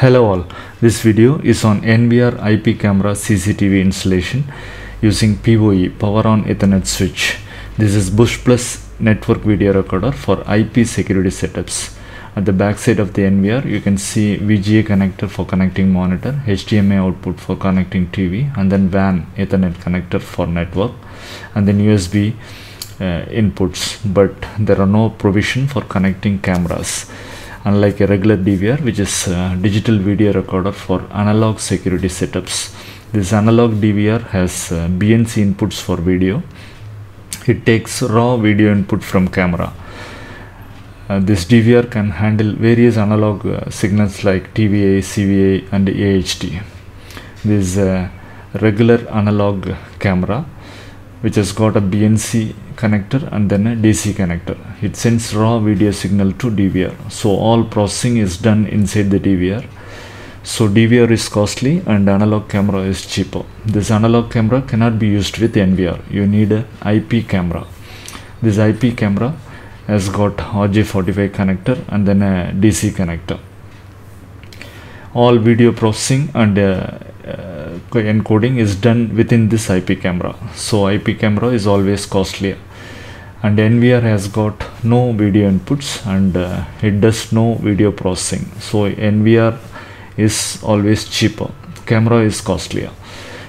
Hello all, this video is on NVR IP camera CCTV installation using PoE Power on Ethernet switch. This is Bush Plus network video recorder for IP security setups. At the back side of the NVR you can see VGA connector for connecting monitor, HDMI output for connecting TV and then WAN Ethernet connector for network and then USB uh, inputs but there are no provision for connecting cameras unlike a regular DVR which is digital video recorder for analog security setups. This analog DVR has uh, BNC inputs for video. It takes raw video input from camera. Uh, this DVR can handle various analog uh, signals like TVI, CVI and AHD. This is a regular analog camera which has got a BNC connector and then a DC connector. It sends raw video signal to DVR. So all processing is done inside the DVR. So DVR is costly and analog camera is cheaper. This analog camera cannot be used with NVR. You need a IP camera. This IP camera has got RJ45 connector and then a DC connector. All video processing and uh, encoding is done within this IP camera. So IP camera is always costlier and NVR has got no video inputs and uh, it does no video processing. So NVR is always cheaper. Camera is costlier.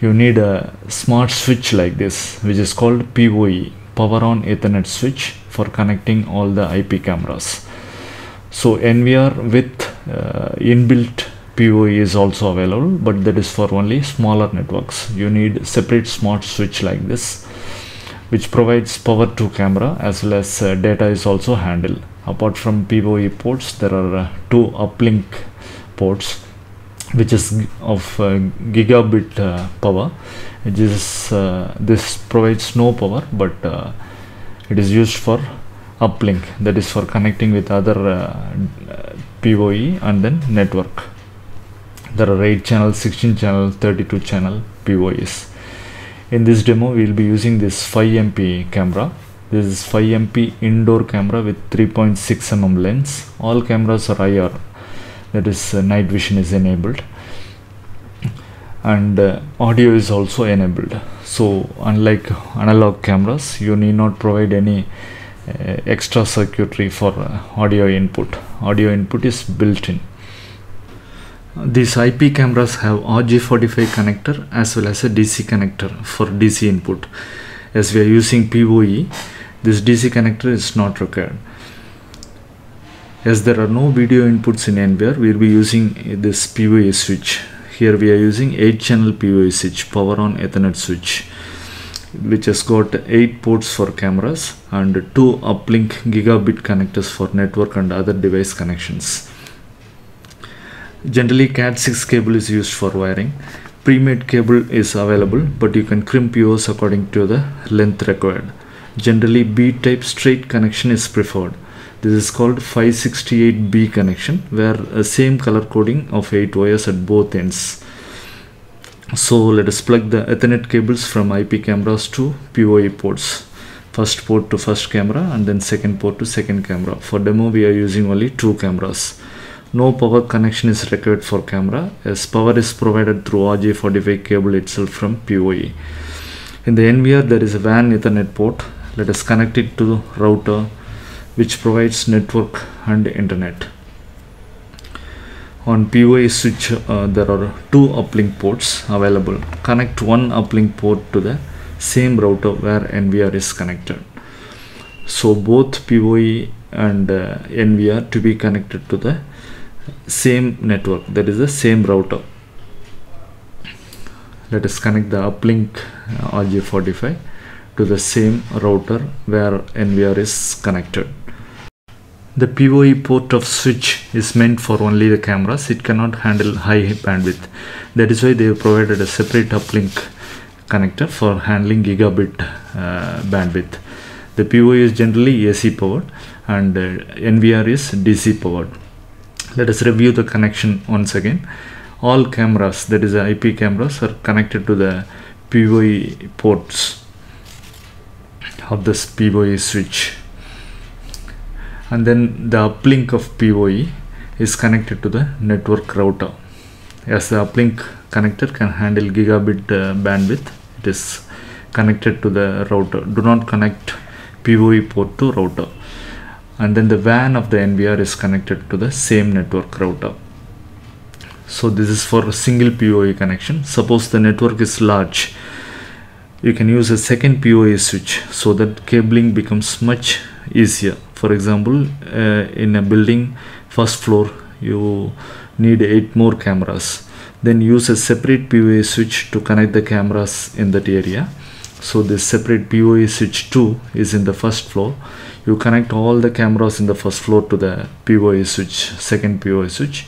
You need a smart switch like this which is called PoE power on ethernet switch for connecting all the IP cameras. So NVR with uh, inbuilt PoE is also available but that is for only smaller networks. You need separate smart switch like this which provides power to camera as well as uh, data is also handled. Apart from PoE ports there are uh, two uplink ports which is of uh, gigabit uh, power which is uh, this provides no power but uh, it is used for uplink that is for connecting with other PoE and then network there are 8 channel 16 channel 32 channel PoEs in this demo we will be using this 5mp camera. This is 5mp indoor camera with 3.6 mm lens. All cameras are IR that is uh, night vision is enabled. And uh, audio is also enabled. So unlike analog cameras you need not provide any uh, extra circuitry for uh, audio input. Audio input is built in these IP cameras have RJ45 connector as well as a DC connector for DC input. As we are using PoE this DC connector is not required. As there are no video inputs in NVR we will be using this PoE switch. Here we are using 8 channel PoE switch power on ethernet switch which has got 8 ports for cameras and 2 uplink gigabit connectors for network and other device connections generally cat6 cable is used for wiring pre-made cable is available but you can crimp yours according to the length required generally b type straight connection is preferred this is called 568B connection where same color coding of 8 wires at both ends. So let us plug the Ethernet cables from IP cameras to PoE ports. First port to first camera and then second port to second camera. For demo we are using only two cameras. No power connection is required for camera as power is provided through RJ45 cable itself from PoE. In the NVR there is a WAN Ethernet port. Let us connect it to the router which provides network and internet. On PoE switch uh, there are two uplink ports available. Connect one uplink port to the same router where NVR is connected. So both PoE and uh, NVR to be connected to the same network that is the same router. Let us connect the uplink uh, RJ45 to the same router where NVR is connected. The PoE port of switch is meant for only the cameras. It cannot handle high bandwidth. That is why they have provided a separate uplink connector for handling gigabit uh, bandwidth. The PoE is generally AC powered and uh, NVR is DC powered. Let us review the connection once again. All cameras, that is IP cameras, are connected to the PoE ports of this PoE switch. And then the uplink of PoE is connected to the network router. As the uplink connector can handle gigabit uh, bandwidth it is connected to the router. Do not connect PoE port to router and then the WAN of the NVR is connected to the same network router. So this is for a single PoE connection. Suppose the network is large you can use a second PoE switch so that cabling becomes much easier. For example uh, in a building first floor you need 8 more cameras. Then use a separate PoE switch to connect the cameras in that area so this separate PoE switch 2 is in the first floor. You connect all the cameras in the first floor to the PoE switch second PoE switch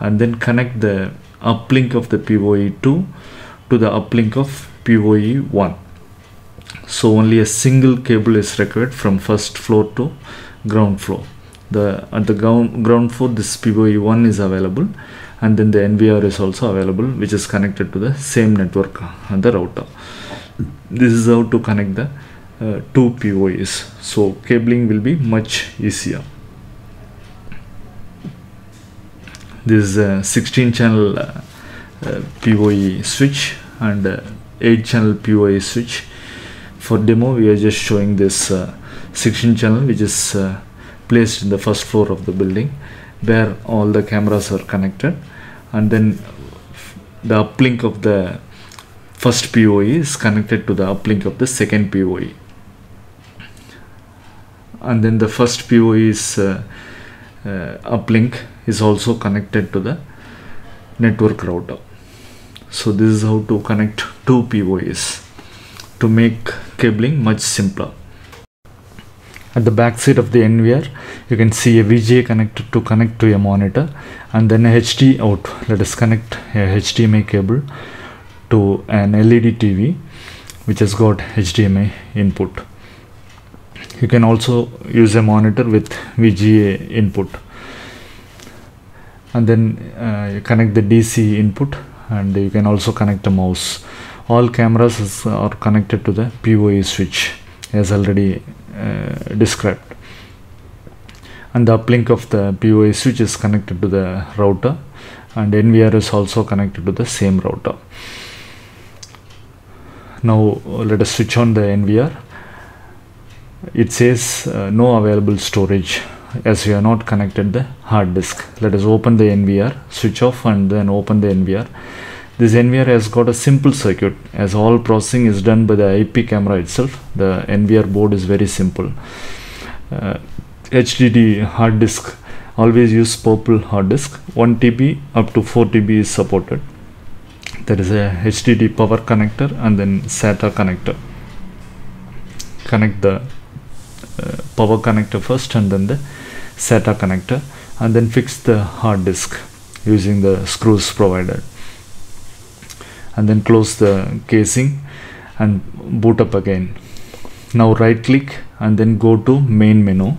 and then connect the uplink of the PoE 2 to the uplink of PoE 1 so only a single cable is required from first floor to ground floor. The at the ground ground floor this PoE 1 is available and then the NVR is also available which is connected to the same network the router this is how to connect the uh, two PoEs so cabling will be much easier. This is a 16 channel uh, uh, PoE switch and uh, 8 channel PoE switch. For demo we are just showing this uh, 16 channel which is uh, placed in the first floor of the building where all the cameras are connected. And then the uplink of the first PoE is connected to the uplink of the second PoE and then the first PoE's uh, uh, uplink is also connected to the network router. So this is how to connect two PoEs to make cabling much simpler. At the back side of the NVR you can see a VGA connector to connect to a monitor and then a HD out let us connect a HDMI cable to an LED TV which has got HDMI input. You can also use a monitor with VGA input. And then uh, you connect the DC input and you can also connect a mouse. All cameras is, are connected to the PoE switch as already uh, described. And the uplink of the PoE switch is connected to the router and NVR is also connected to the same router now let us switch on the NVR it says uh, no available storage as we are not connected the hard disk. Let us open the NVR switch off and then open the NVR this NVR has got a simple circuit. As all processing is done by the IP camera itself the NVR board is very simple. Uh, HDD hard disk always use purple hard disk. 1 TB up to 4 TB is supported there is a HDD power connector and then SATA connector. Connect the uh, power connector first and then the SATA connector and then fix the hard disk using the screws provided and then close the casing and boot up again. Now right click and then go to main menu.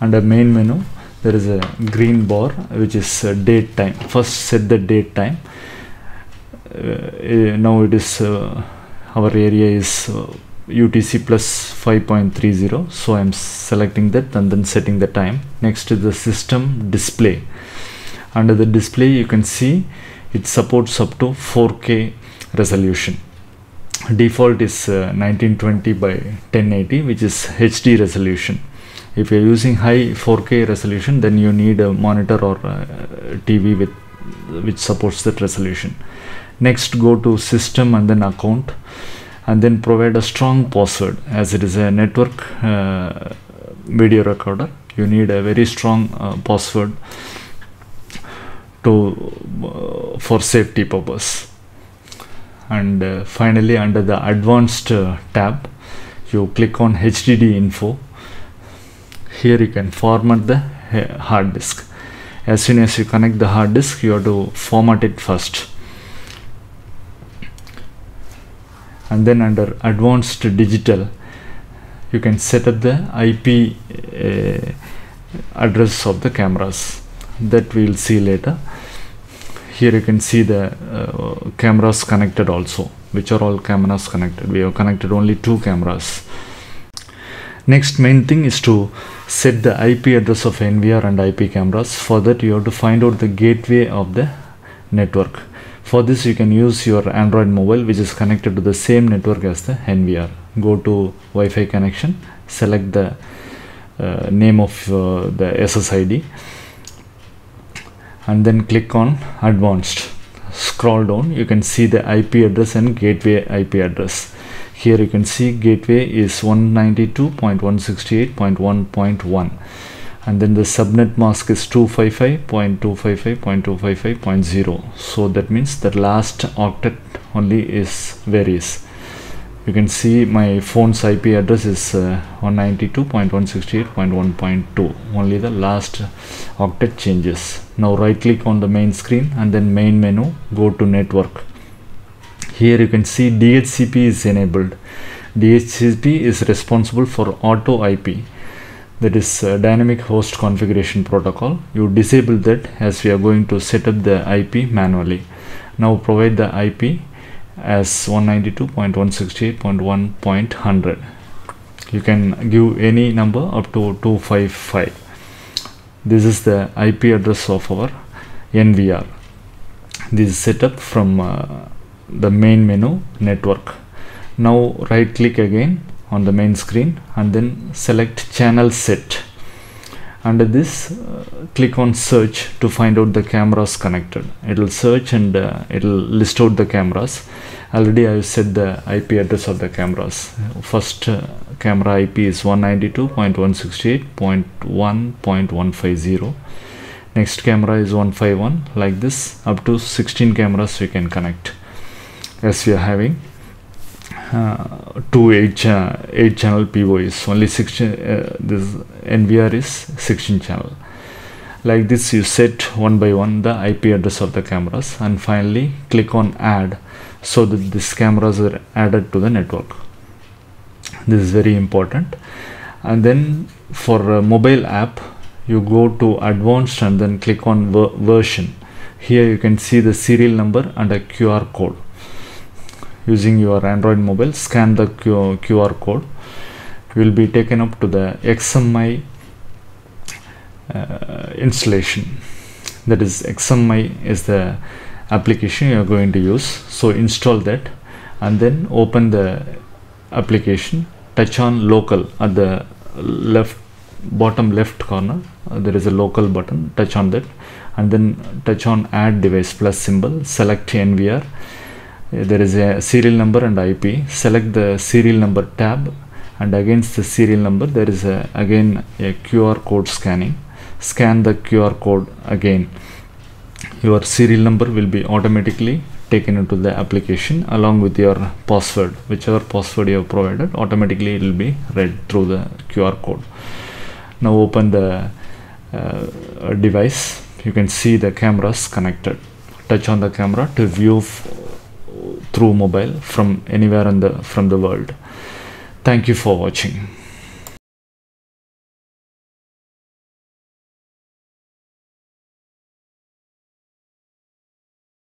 Under main menu there is a green bar which is uh, date time first set the date time uh, now it is uh, our area is UTC plus 5.30 so I'm selecting that and then setting the time. Next is the system display. Under the display you can see it supports up to 4k resolution. Default is uh, 1920 by 1080 which is HD resolution if you're using high 4k resolution then you need a monitor or a TV with which supports that resolution. Next go to system and then account and then provide a strong password. As it is a network uh, video recorder you need a very strong uh, password to uh, for safety purpose. And uh, finally under the advanced uh, tab you click on HDD info here you can format the hard disk. As soon as you connect the hard disk you have to format it first. And then under advanced digital you can set up the IP uh, address of the cameras. That we will see later. Here you can see the uh, cameras connected also which are all cameras connected. We have connected only two cameras next main thing is to set the IP address of NVR and IP cameras. For that you have to find out the gateway of the network. For this you can use your Android mobile which is connected to the same network as the NVR go to Wi-Fi connection select the uh, name of uh, the SSID and then click on advanced. Scroll down you can see the IP address and gateway IP address here you can see gateway is 192.168.1.1 and then the subnet mask is 255.255.255.0 so that means the last octet only is varies. You can see my phone's IP address is uh, 192.168.1.2 only the last octet changes. Now right click on the main screen and then main menu go to network here you can see DHCP is enabled. DHCP is responsible for auto IP that is uh, dynamic host configuration protocol. You disable that as we are going to set up the IP manually. Now provide the IP as 192.168.1.100 you can give any number up to 255 this is the IP address of our NVR this is set up from uh, the main menu network. Now right click again on the main screen and then select channel set. Under this uh, click on search to find out the cameras connected. It will search and uh, it will list out the cameras. Already I have set the IP address of the cameras. First uh, camera IP is 192.168.1.150 next camera is 151 like this up to 16 cameras we can connect as we are having. Uh, two 8, uh, 8 channel PoEs only 16 uh, this NVR is 16 channel. Like this you set one by one the IP address of the cameras and finally click on add so that these cameras are added to the network. This is very important. And then for mobile app you go to advanced and then click on ver version. Here you can see the serial number and a QR code using your Android mobile scan the QR code. You will be taken up to the XMEye uh, installation. That is XMEye is the application you are going to use. So install that and then open the application. Touch on local at the left bottom left corner. Uh, there is a local button. Touch on that and then touch on add device plus symbol. Select NVR there is a serial number and IP select the serial number tab and against the serial number there is a, again a QR code scanning. Scan the QR code again. Your serial number will be automatically taken into the application along with your password. Whichever password you have provided automatically it will be read through the QR code. Now open the uh, device. You can see the cameras connected. Touch on the camera to view through mobile from anywhere in the from the world. Thank you for watching